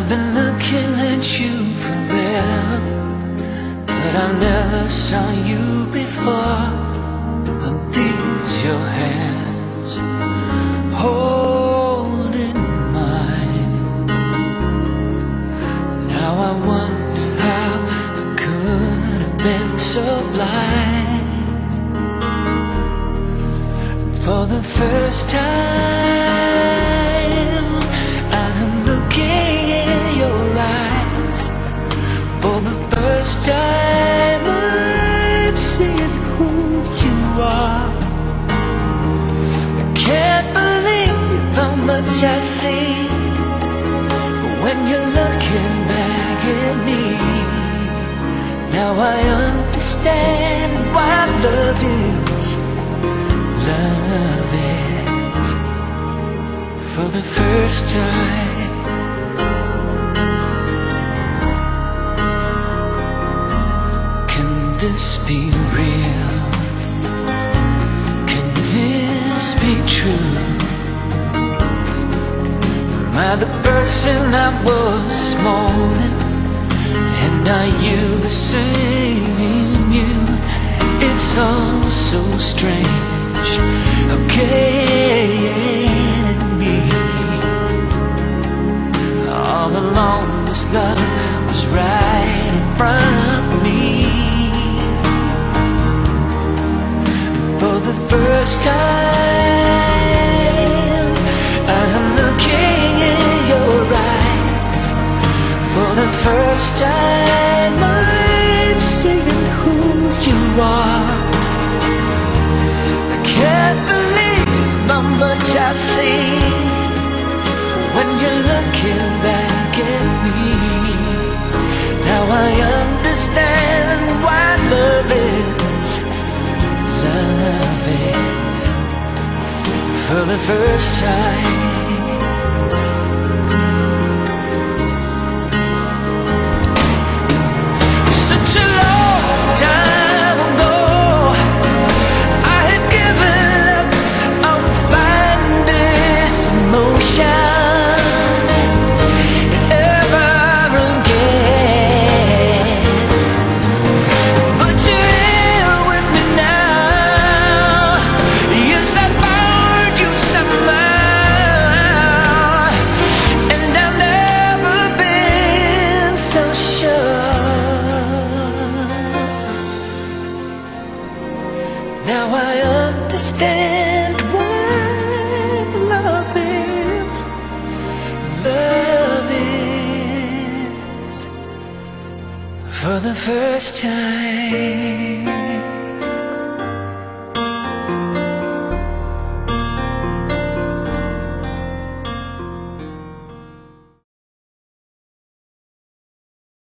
I've been looking at you from forever, but I never saw you before. And these your hands holding mine. Now I wonder how I could have been so blind. For the first time, much I see. When you're looking back at me, now I understand why love is. Love is for the first time. Can this be real? I the person I was this morning? And are you the same in you? It's all so strange. How can it be? All along, this love was right in front of me. For the first time, the first time, I'm seeing who you are. I can't believe how much I see when you're looking back at me. Now I understand why love is, love is for the first time. Now I understand why love is, love is for the first time.